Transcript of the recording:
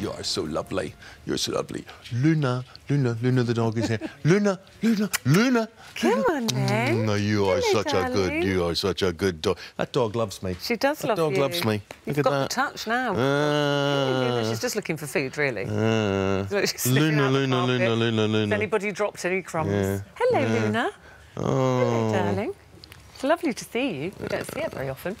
You are so lovely. You're so lovely. Luna, Luna, Luna the dog is here. Luna, Luna, Luna. Come on then. No, mm, you are such such a good, you are such a good dog. That dog loves me. She does that love dog you. loves me. You've Look got at the that. touch now. Ah. She's just looking for food, really. Uh, she's Luna, Luna. Luna, Luna, If Luna. anybody dropped any crumbs? Yeah. Hello, Yeah. Luna. Oh. Hello, darling. It's lovely to see you. We don't see it very often.